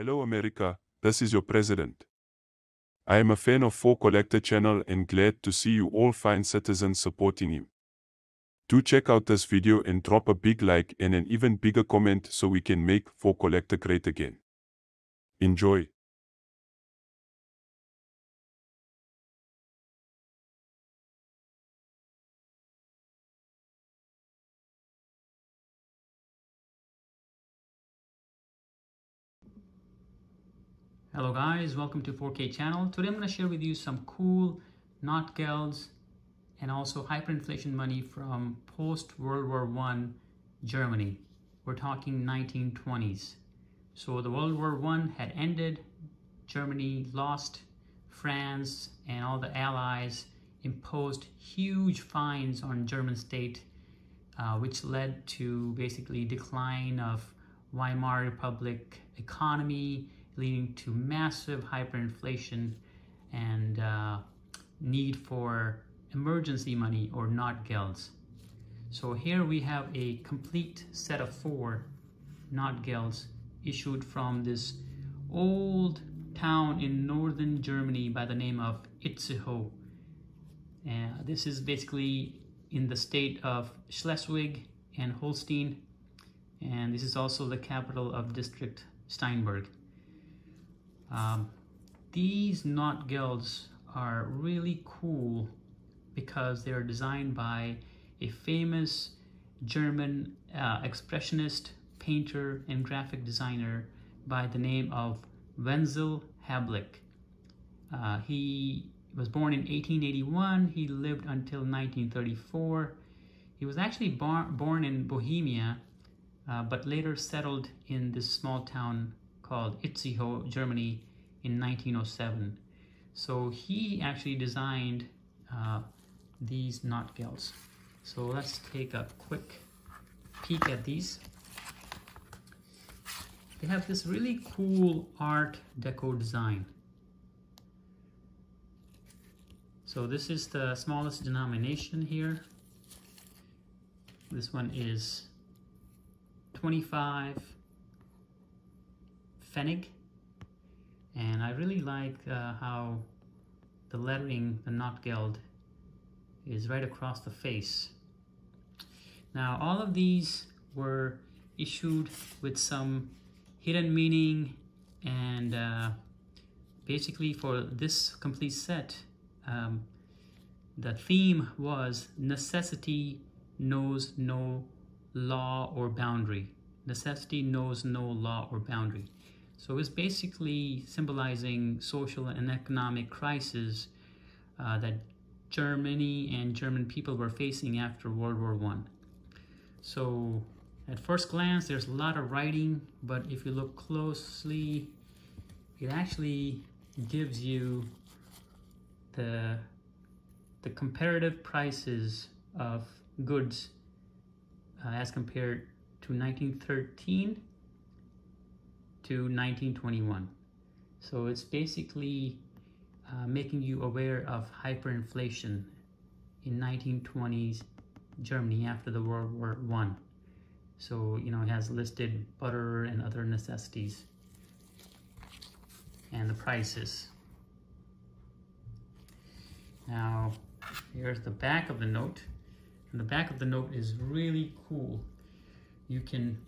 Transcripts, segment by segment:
Hello America, this is your president. I am a fan of 4 Kollector channel and glad to see you all fine citizens supporting him. Do check out this video and drop a big like and an even bigger comment so we can make 4 Kollector great again. Enjoy. Hello guys, welcome to 4K channel. Today I'm going to share with you some cool Notgelds and also hyperinflation money from post World War One Germany. We're talking 1920s. So the World War One had ended, Germany lost, France and all the allies imposed huge fines on German state, uh, which led to basically decline of Weimar Republic economy, leading to massive hyperinflation and uh, need for emergency money or Notgelds. So here we have a complete set of four Notgelds issued from this old town in northern Germany by the name of Itzehoe. Uh, this is basically in the state of Schleswig and Holstein and this is also the capital of district Steinburg. Um, these Notgelds are really cool because they are designed by a famous German uh, expressionist, painter, and graphic designer by the name of Wenzel Hablik. Uh, he was born in 1881. He lived until 1934. He was actually born in Bohemia, uh, but later settled in this small town called Itzehoe, Germany in 1907. So he actually designed uh, these Notgelds. So let's take a quick peek at these. They have this really cool art deco design. So this is the smallest denomination here. This one is 25 Pfennig. And I really like uh, how the lettering, the Notgeld, is right across the face. Now all of these were issued with some hidden meaning and uh, basically for this complete set um, the theme was necessity knows no law or boundary. Necessity knows no law or boundary. So it's basically symbolizing social and economic crisis uh, that Germany and German people were facing after World War One. So at first glance, there's a lot of writing, but if you look closely, it actually gives you the, the comparative prices of goods uh, as compared to 1913 to 1921. So it's basically uh, making you aware of hyperinflation in 1920s Germany after the World War One. So, you know, it has listed butter and other necessities and the prices. Now, here's the back of the note. And the back of the note is really cool. You can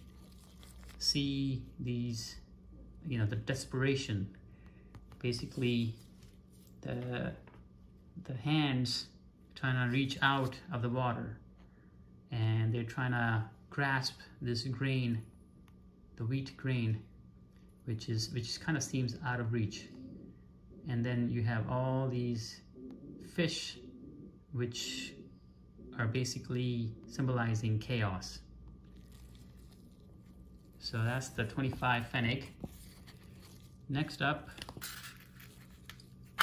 see these you know the desperation. Basically the the hands trying to reach out of the water and they're trying to grasp this grain the wheat grain which is which is kind of seems out of reach. And then you have all these fish which are basically symbolizing chaos. So that's the 25 Pfennig Next up,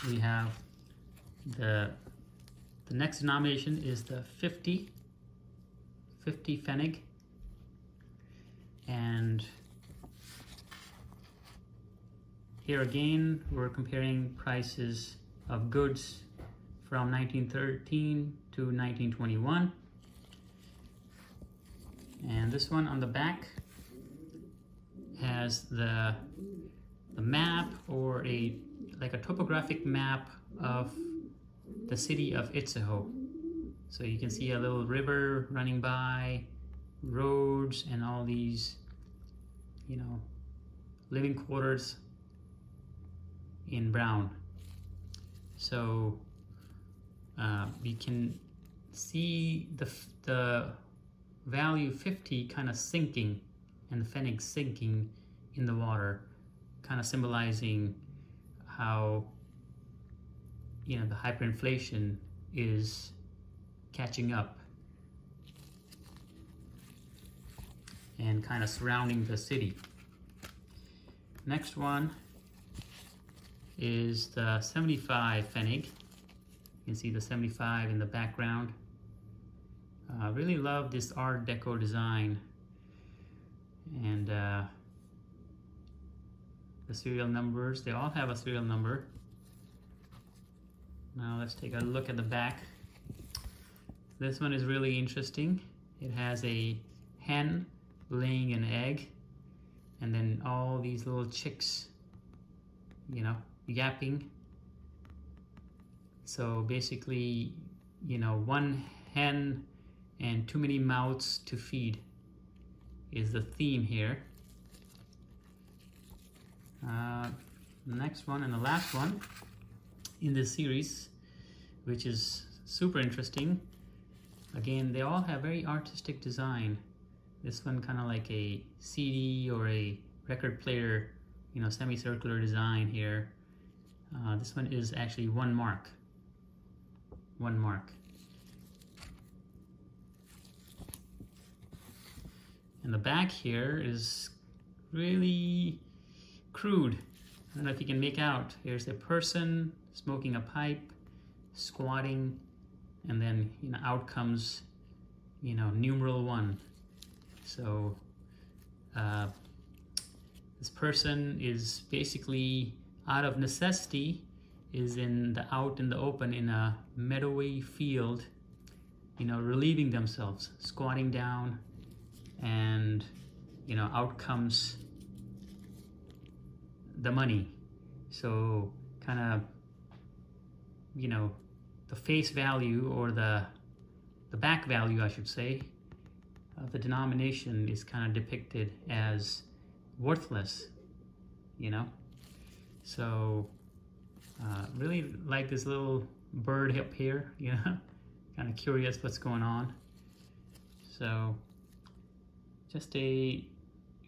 we have the, the next denomination is the 50, 50 Pfennig. And here again, we're comparing prices of goods from 1913 to 1921. And this one on the back has the the map or a like a topographic map of the city of Itzehoe. So you can see a little river running by, roads, and all these, you know, living quarters in brown. So uh, we can see the, the value 50 kind of sinking and the pfennig sinking in the water, kind of symbolizing how you know the hyperinflation is catching up and kind of surrounding the city. Next one is the 75 pfennig. You can see the 75 in the background. I uh, really love this Art Deco design and uh, the serial numbers. They all have a serial number. Now let's take a look at the back. This one is really interesting. It has a hen laying an egg and then all these little chicks, you know, yapping. So basically, you know, one hen and too many mouths to feed is the theme here. Uh, next one and the last one in this series, which is super interesting. Again, they all have very artistic design. This one kind of like a CD or a record player, you know, semicircular design here. Uh, this one is actually one mark. One mark. And the back here is really crude. I don't know if you can make out. Here's a person smoking a pipe, squatting, and then you know out comes you know numeral one. So uh, this person is basically out of necessity is in the out in the open in a meadowy field you know relieving themselves squatting down and you know out comes the money. So kind of you know the face value or the the back value I should say of the denomination is kind of depicted as worthless you know? So uh, really like this little bird up here you know? Kind of curious what's going on. So just a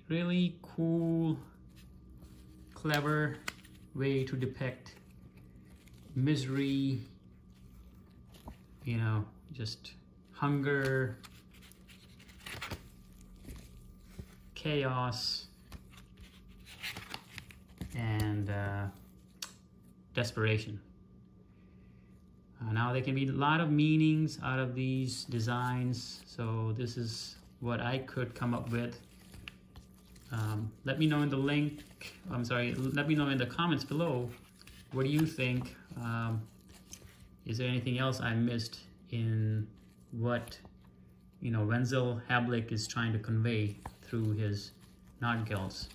really cool clever way to depict misery you know just hunger chaos and uh, desperation. Uh, now there can be a lot of meanings out of these designs so this is what I could come up with um, let me know in the link, I'm sorry, let me know in the comments below, what do you think? Um, is there anything else I missed in what, you know, Wenzel Hablik is trying to convey through his Notgelds?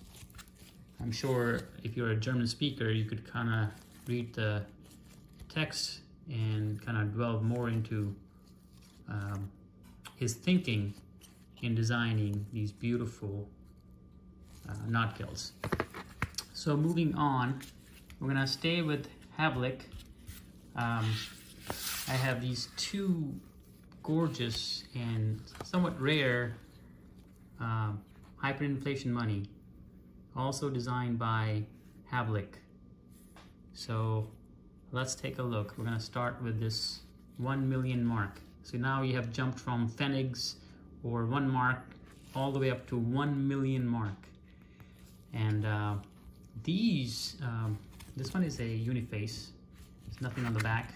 I'm sure if you're a German speaker, you could kind of read the text and kind of delve more into um, his thinking in designing these beautiful uh, kills. So moving on, we're gonna stay with Hablik. Um, I have these two gorgeous and somewhat rare uh, hyperinflation money, also designed by Hablik. So let's take a look. We're gonna start with this 1 million mark. So now you have jumped from pfennigs or one mark all the way up to 1 million mark. And uh, these, um, this one is a uniface. There's nothing on the back.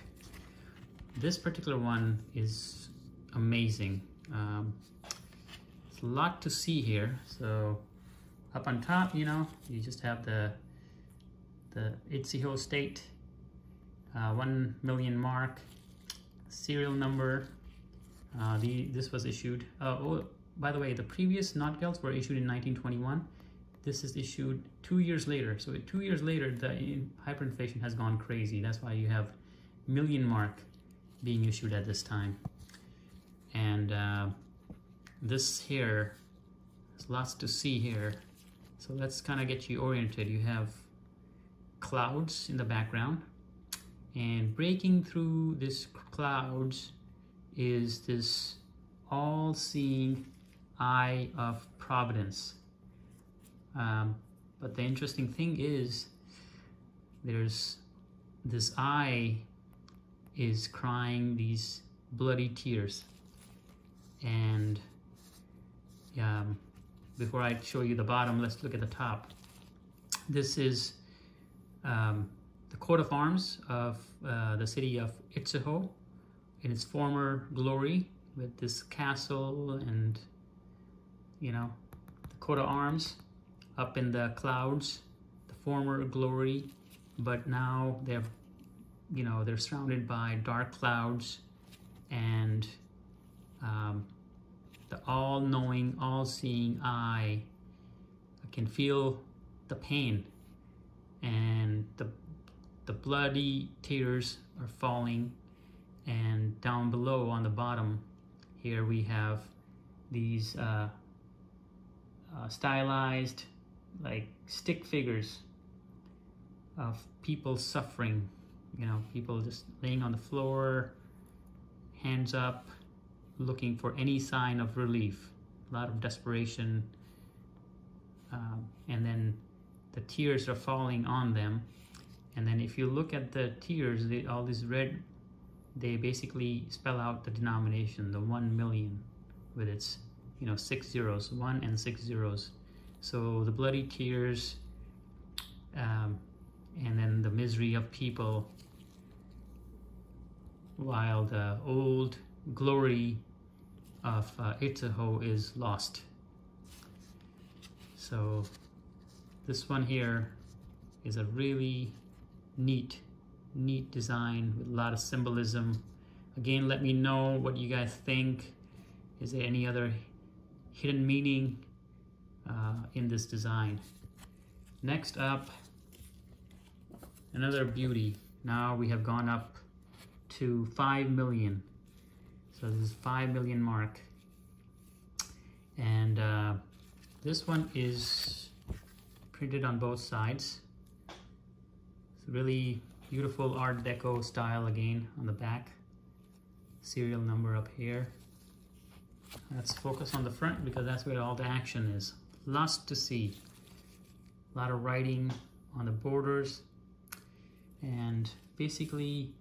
This particular one is amazing. Um, it's a lot to see here. So up on top, you know, you just have the the Itzehoe state, uh, 1 million mark, serial number. Uh, the, this was issued, uh, oh, by the way, the previous Notgelds were issued in 1921 this is issued two years later. So two years later, the hyperinflation has gone crazy. That's why you have million mark being issued at this time. And uh, this here, there's lots to see here. So let's kind of get you oriented. You have clouds in the background and breaking through this clouds is this all-seeing eye of providence. Um, but the interesting thing is there's this eye is crying these bloody tears. And um, before I show you the bottom let's look at the top. This is um, the coat of arms of uh, the city of Itzehoe in its former glory with this castle and you know the coat of arms up in the clouds the former glory but now they're you know they're surrounded by dark clouds and um, the all-knowing all-seeing eye can feel the pain and the the bloody tears are falling. And down below on the bottom here we have these uh, uh, stylized like stick figures of people suffering you know people just laying on the floor hands up looking for any sign of relief. A lot of desperation um, and then the tears are falling on them. And then if you look at the tears they, all these red they basically spell out the denomination the one million with its you know six zeros one and six zeros so the bloody tears um, and then the misery of people while the old glory of uh, is lost so this one here is a really neat, neat design with a lot of symbolism. Again, let me know what you guys think. Is there any other hidden meaning uh, in this design? Next up, another beauty. Now we have gone up to 5 million. So this is 5 million mark. And uh, this one is printed on both sides. It's really beautiful Art Deco style again on the back. Serial number up here. Let's focus on the front because that's where all the action is. Lots to see. A lot of writing on the borders. And basically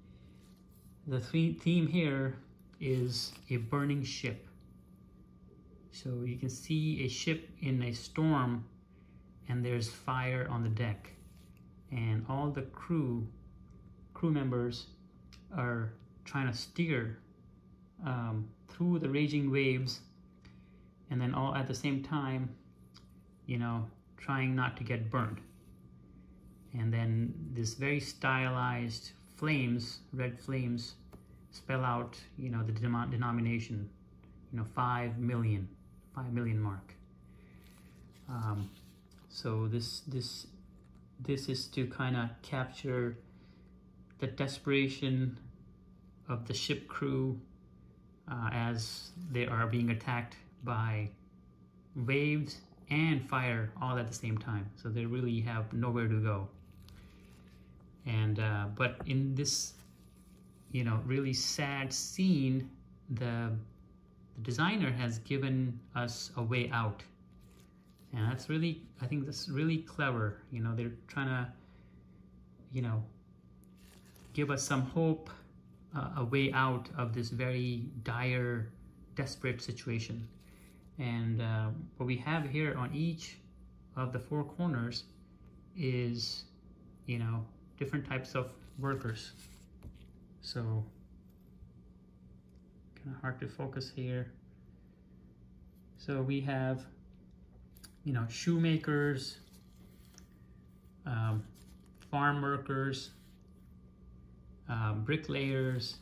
the theme here is a burning ship. So you can see a ship in a storm and there's fire on the deck and all the crew crew members are trying to steer um, through the raging waves and then all at the same time you know trying not to get burned. And then this very stylized flames red flames spell out you know the denomination you know 5 million 5 million mark. Um, so this this this is to kind of capture the desperation of the ship crew uh, as they are being attacked by waves and fire all at the same time. So they really have nowhere to go. And uh, but in this, you know, really sad scene, the, the designer has given us a way out and that's really i think that's really clever you know they're trying to you know give us some hope uh, a way out of this very dire desperate situation and uh, what we have here on each of the four corners is you know different types of workers. So kind of hard to focus here. So we have you know, shoemakers, um, farm workers, um, bricklayers,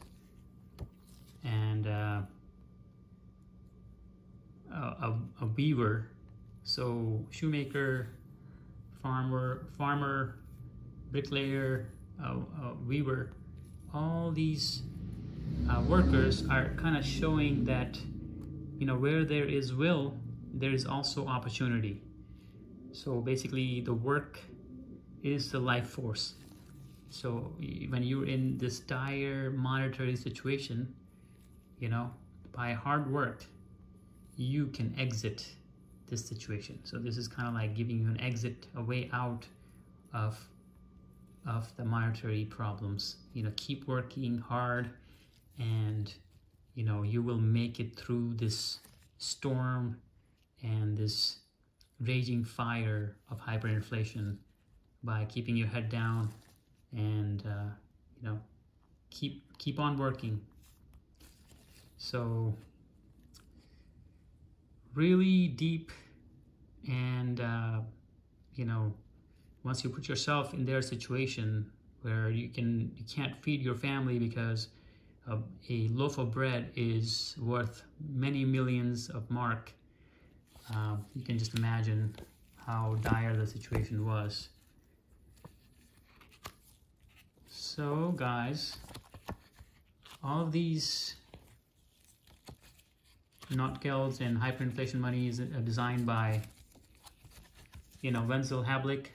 and uh, a, a, weaver. So shoemaker, farmer, farmer, bricklayer, uh, uh, weaver, all these uh, workers are kind of showing that, you know, where there is will, there is also opportunity. So basically, the work is the life force. So when you're in this dire monetary situation, you know, by hard work, you can exit this situation. So this is kind of like giving you an exit, a way out of of the monetary problems. You know, keep working hard and you know, you will make it through this storm and this raging fire of hyperinflation by keeping your head down and uh, you know keep keep on working so really deep and uh, you know once you put yourself in their situation where you can you can't feed your family because a loaf of bread is worth many millions of mark uh, you can just imagine how dire the situation was. So guys all of these Notgelds and hyperinflation money is uh, designed by you know Wenzel Hablik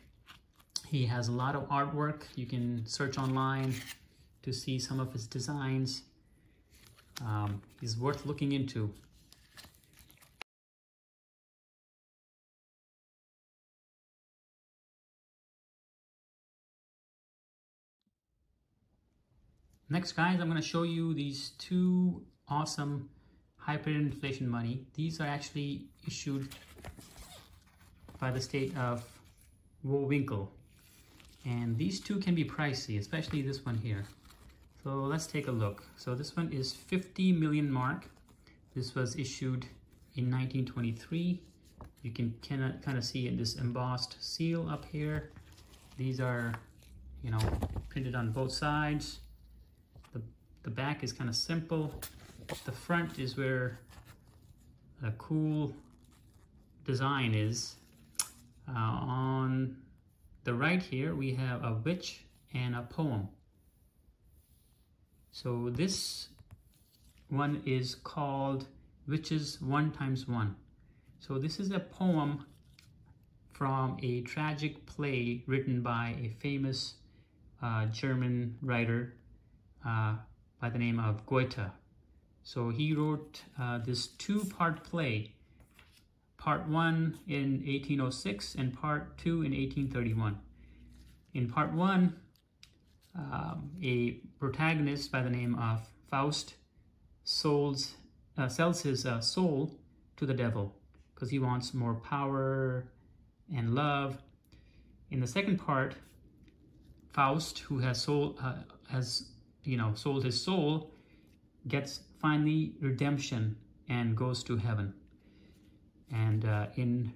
he has a lot of artwork. You can search online to see some of his designs. Um, he's worth looking into. Next guys, I'm going to show you these two awesome hyperinflation money. These are actually issued by the state of Vohwinkel. And these two can be pricey, especially this one here. So let's take a look. So this one is 50 million mark. This was issued in 1923. You can kind of see in this embossed seal up here. These are, you know, printed on both sides. The back is kind of simple. The front is where a cool design is. Uh, on the right here, we have a witch and a poem. So this one is called Witches One Times One. So this is a poem from a tragic play written by a famous uh, German writer, uh, by the name of Goethe. So he wrote uh, this two-part play, part one in 1806 and part two in 1831. In part one, um, a protagonist by the name of Faust souls, uh, sells his uh, soul to the devil because he wants more power and love. In the second part, Faust, who has soul, uh, has you know, sold his soul, gets finally redemption and goes to heaven. And uh, in,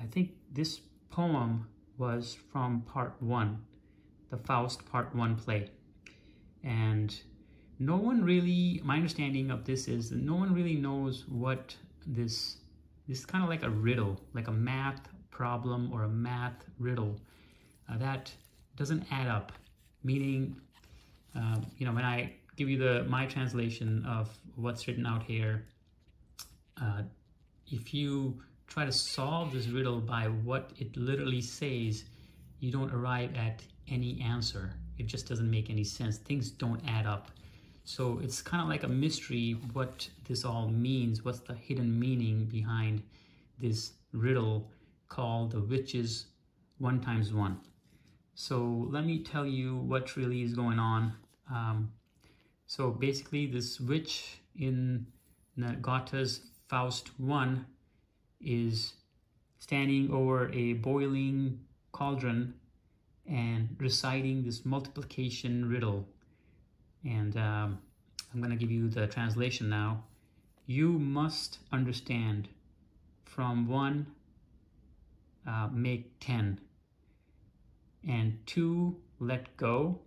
I think this poem was from part one, the Faust part one play. And no one really, my understanding of this is that no one really knows what this, this is kind of like a riddle, like a math problem or a math riddle uh, that doesn't add up, meaning um, you know, when I give you the my translation of what's written out here, uh, if you try to solve this riddle by what it literally says, you don't arrive at any answer. It just doesn't make any sense. Things don't add up. So it's kind of like a mystery what this all means. What's the hidden meaning behind this riddle called the witches one times one. So let me tell you what really is going on um, so basically this witch in Goethe's Faust 1 is standing over a boiling cauldron and reciting this multiplication riddle. And um, I'm going to give you the translation now. You must understand from 1 uh, make 10 and 2 let go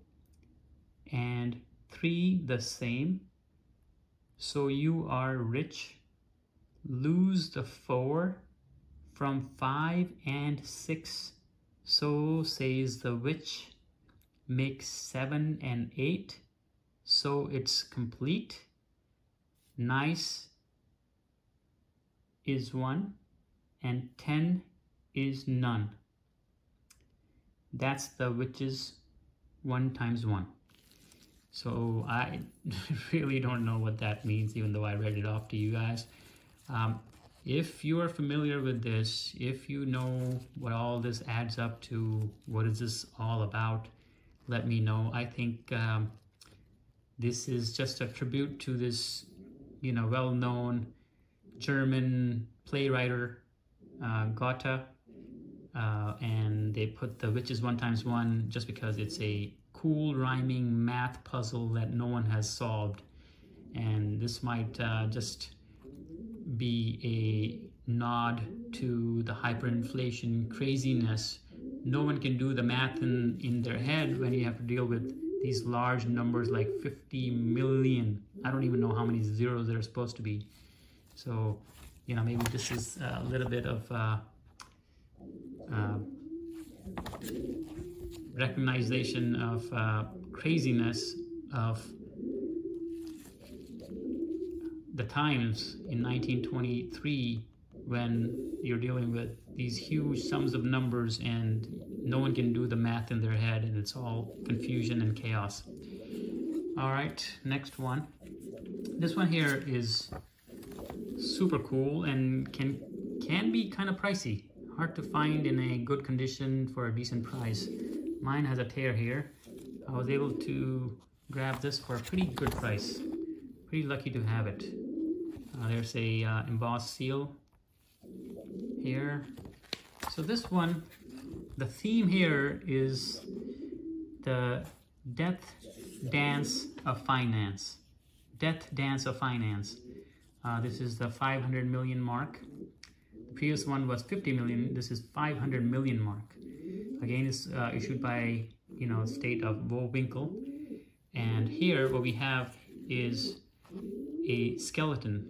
and 3 the same. So you are rich. Lose the 4 from 5 and 6 So says the witch, make seven and eight, so it's complete. Nice is one, and ten is none. That's the witch's one times one. So I really don't know what that means, even though I read it off to you guys. Um, if you are familiar with this, if you know what all this adds up to, what is this all about, let me know. I think um, this is just a tribute to this, you know, well-known German playwright, uh, Goethe, uh, and they put the witches one times one just because it's a cool rhyming math puzzle that no one has solved. And this might uh, just be a nod to the hyperinflation craziness. No one can do the math in, in their head when you have to deal with these large numbers like 50 million. I don't even know how many zeros there are supposed to be. So, you know, maybe this is a little bit of uh, uh, recognition of uh, craziness of the times in 1923 when you're dealing with these huge sums of numbers and no one can do the math in their head and it's all confusion and chaos. All right, next one. This one here is super cool and can can be kind of pricey. Hard to find in a good condition for a decent price. Mine has a tear here. I was able to grab this for a pretty good price. Pretty lucky to have it. Uh, there's a uh, embossed seal here. So this one, the theme here is the death dance of finance. Death dance of finance. Uh, this is the 500 million mark. The previous one was 50 million. This is 500 million mark. Again, it's uh, issued by, you know, state of Vohwinkel. And here what we have is a skeleton.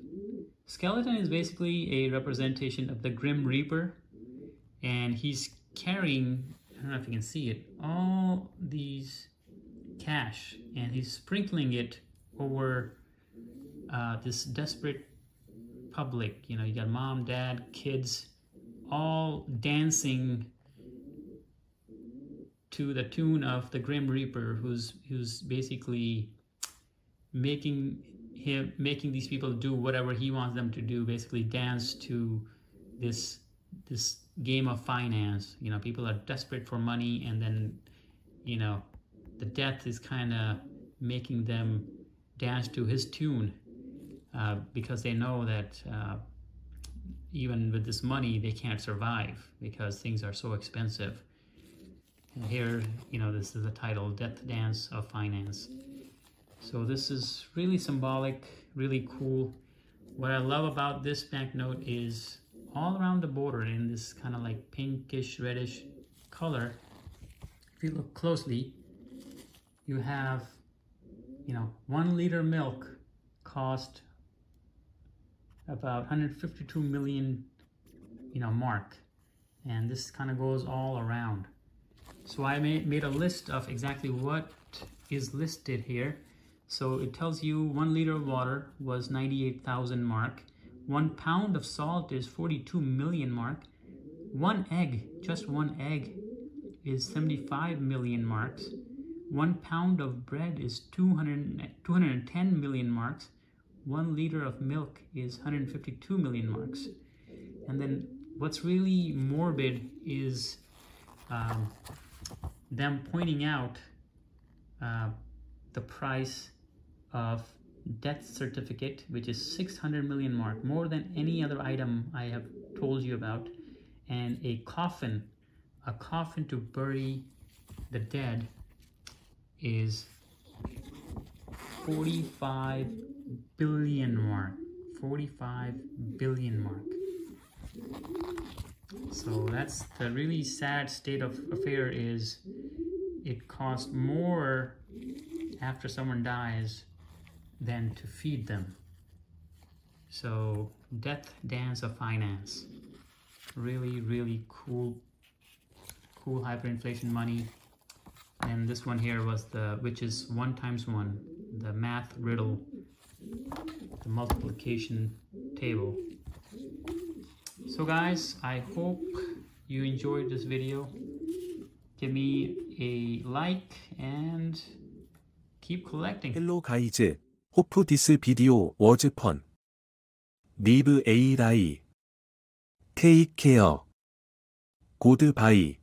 Skeleton is basically a representation of the Grim Reaper. And he's carrying, I don't know if you can see it, all these cash. And he's sprinkling it over uh, this desperate public. You know, you got mom, dad, kids, all dancing to the tune of the Grim Reaper, who's who's basically making him making these people do whatever he wants them to do. Basically, dance to this this game of finance. You know, people are desperate for money, and then you know, the death is kind of making them dance to his tune uh, because they know that uh, even with this money they can't survive because things are so expensive. And here, you know, this is the title, Death Dance of Finance. So this is really symbolic, really cool. What I love about this banknote is all around the border in this kind of like pinkish reddish color. If you look closely, you have, you know, one liter milk cost about 152 million, you know, mark. And this kind of goes all around. So I made, a list of exactly what is listed here. So it tells you one liter of water was 98,000 mark. One pound of salt is 42 million mark. One egg, just one egg, is 75 million marks. One pound of bread is 200, 210 million marks. One liter of milk is 152 million marks. And then what's really morbid is um, them pointing out uh, the price of death certificate, which is 600 million mark, more than any other item I have told you about, and a coffin, a coffin to bury the dead is 45 billion mark, 45 billion mark. So that's the really sad state of affair is it costs more after someone dies than to feed them. So death dance of finance. Really, really cool, cool hyperinflation money. And this one here was the, which is one times one, the math riddle, the multiplication table. So guys, I hope you enjoyed this video. Give me a like and keep collecting. 헬로 가이즈, 호프 디스 비디오 워즈 펀. 리브 에이 라이. 테이크 케어. 고드 바이.